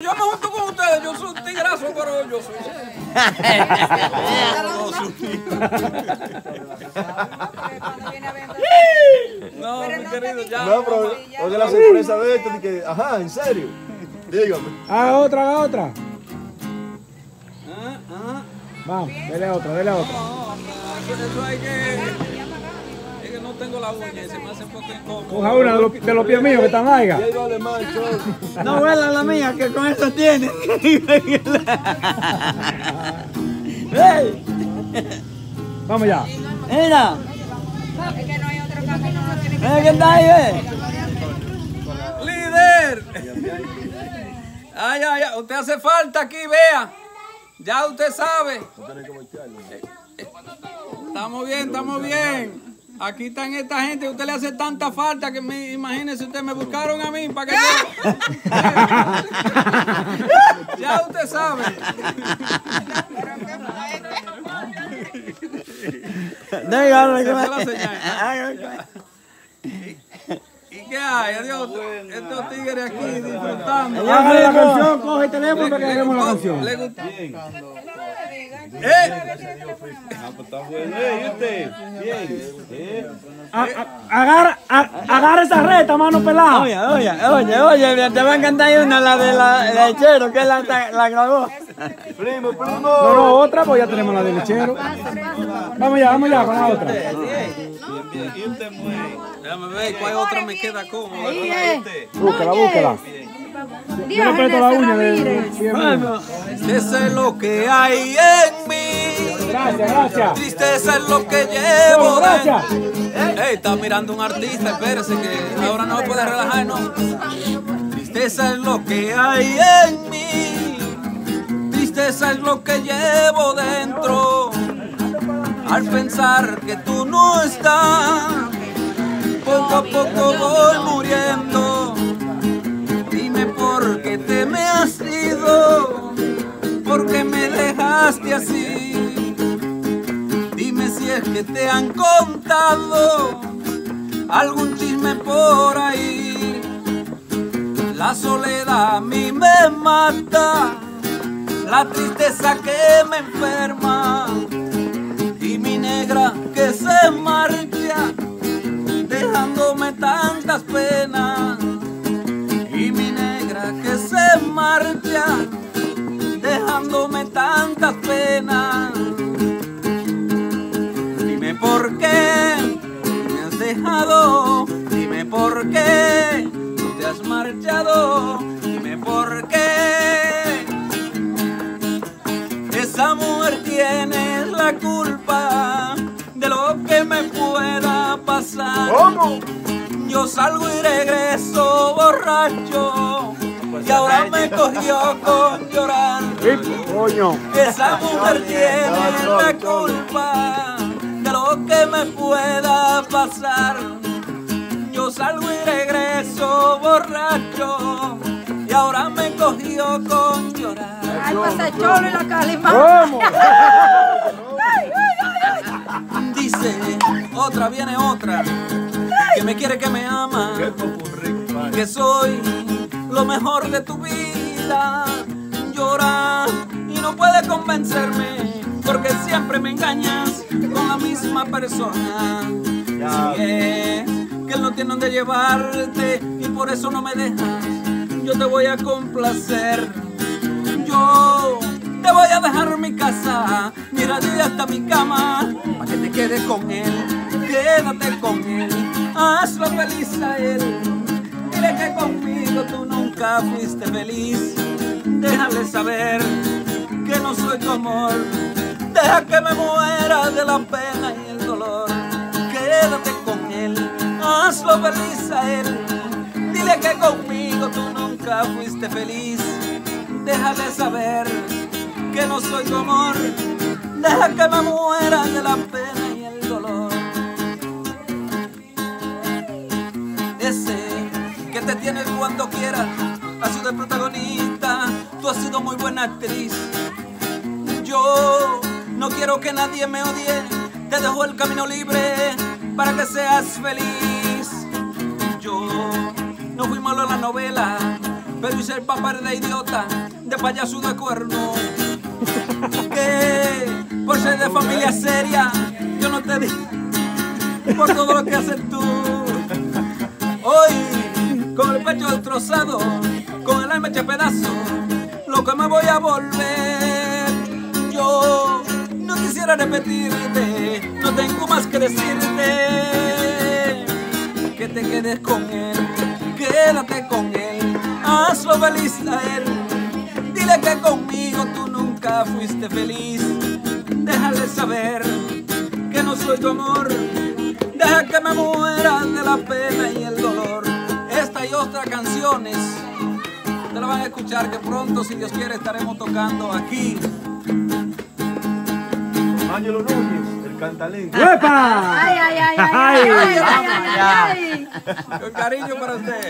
Yo me junto con ustedes, yo soy un tigrazo, pero yo soy. No, mi querido, ya. No, pero oye la sorpresa de esto, de que, ajá, en serio. Dígame. Haga otra, haga otra. Ah, ah. Vamos, dele otra, dele otra. No, eso hay que. Tengo la uña y se me hace un poco incómodo. Coja una de los, de los pies míos que están ahí. No huela la mía, que con eso tiene. ¡Ey! Vamos ya. Mira, Es que no hay otro camino, no tiene que mira que está ahí, eh. ¡Líder! Ay, ay, ay, usted hace falta aquí, vea. Ya usted sabe. Estamos bien, estamos bien. Aquí están esta gente, usted le hace tanta falta que me imagínese, usted me buscaron a mí para que yo. ya usted sabe. Señal. ¿Y qué hay? Adiós. Estos tigres aquí disfrutando. Hágale la canción, coge el teléfono para que hagamos la canción. Le gustó. ¡Eh! Agarra, esa reta, mano pelada. Oye, oye, oye, oye, te va a encantar una, la de la, lechero, que la, la grabó. Primo, primo. No, otra, pues ya tenemos la del lechero. Vamos ya, vamos ya con la otra. Déjame ver cuál otra me queda cómoda. Búscala, búscala. Mío. Tristeza es lo que hay en mí. Gracias, gracias. Tristeza es lo que llevo. Bueno, gracias. dentro. Ey, está mirando un artista, espérese que ahora no puede relajarnos. Tristeza es lo que hay en mí. Tristeza es lo que llevo dentro. Al pensar que tú no estás, poco a poco voy muriendo. Dime si es que te han contado algún chisme por ahí. La soledad a mí me mata, la tristeza que me enferma y mi negra que se marcha, dejándome tantas penas. Y mi negra que se marcha, dejándome tantas penas. ¿Cómo? Yo salgo y regreso borracho y ahora me cogió con llorar. Coño. Esa mujer tiene la culpa de lo que me pueda pasar. Yo salgo y regreso borracho y ahora me cogió con llorar. Ay, pasa cholo y la calimán. ¿Cómo? Dice, otra viene otra, que me quiere, que me ama. que soy lo mejor de tu vida. Llora y no puede convencerme porque siempre me engañas con la misma persona. Si es que él no tiene donde llevarte y por eso no me dejas, yo te voy a complacer. Yo te voy a dejar mi casa, mira hasta mi cama, con él, quédate con él, hazlo feliz a él. Dile que conmigo tú nunca fuiste feliz. Déjale saber que no soy tu amor. Deja que me muera de la pena y el dolor. Quédate con él, hazlo feliz a él. Dile que conmigo tú nunca fuiste feliz. Déjale saber que no soy tu amor. Deja que me muera de la pena Que te tiene cuando quieras, ha sido el protagonista, tú has sido muy buena actriz. Yo no quiero que nadie me odie, te dejo el camino libre para que seas feliz. Yo no fui malo en la novela, pero hice el papel de idiota, de payaso de cuerno. Que por ser de familia seria, yo no te di por todo lo que haces tú. Hoy, con el pecho destrozado, con el alma hecha pedazo, lo que me voy a volver. Yo no quisiera repetirte, no tengo más que decirte. Que te quedes con él, quédate con él, hazlo feliz a él. Dile que conmigo tú nunca fuiste feliz. Déjale saber que no soy tu amor. Deja que me muera de la pena y el dolor. Esta y otras canciones te las van a escuchar que pronto, si Dios quiere, estaremos tocando aquí. Ángelo Núñez, el cantalento. ¡Epa! ¡Ay, ay, ay! ay, ay, ay, ay, ay, ay, ay. Con cariño para usted.